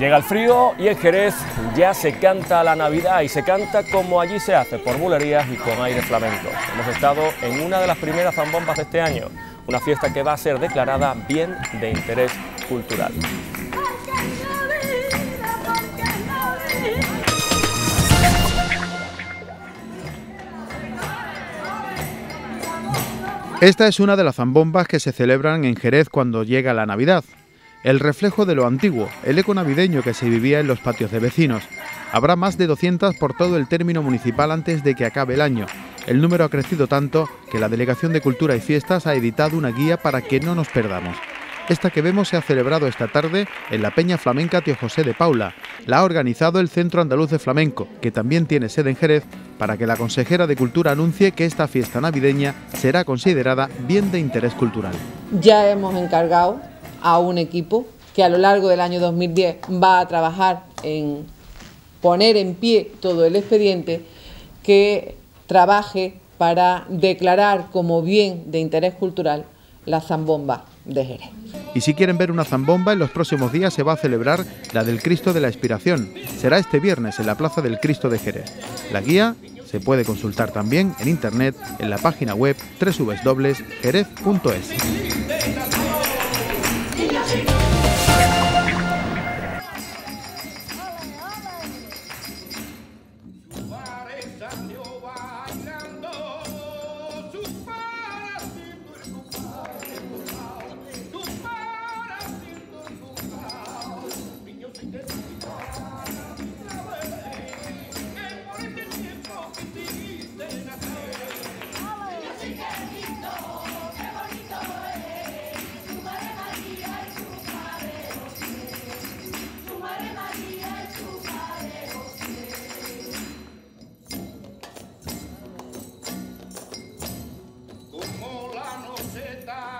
Llega el frío y en Jerez ya se canta la Navidad y se canta como allí se hace, por bulerías y con aire flamenco. Hemos estado en una de las primeras zambombas de este año, una fiesta que va a ser declarada bien de interés cultural. Esta es una de las zambombas que se celebran en Jerez cuando llega la Navidad. El reflejo de lo antiguo, el eco navideño que se vivía en los patios de vecinos. Habrá más de 200 por todo el término municipal antes de que acabe el año. El número ha crecido tanto que la Delegación de Cultura y Fiestas ha editado una guía para que no nos perdamos. Esta que vemos se ha celebrado esta tarde en la Peña Flamenca Tío José de Paula. La ha organizado el Centro Andaluz de Flamenco, que también tiene sede en Jerez, para que la consejera de Cultura anuncie que esta fiesta navideña será considerada bien de interés cultural. Ya hemos encargado a un equipo que a lo largo del año 2010 va a trabajar en poner en pie todo el expediente que trabaje para declarar como bien de interés cultural la zambomba de Jerez. Y si quieren ver una zambomba, en los próximos días se va a celebrar la del Cristo de la Inspiración. Será este viernes en la Plaza del Cristo de Jerez. La guía se puede consultar también en internet en la página web www.jerez.es. como la noceta.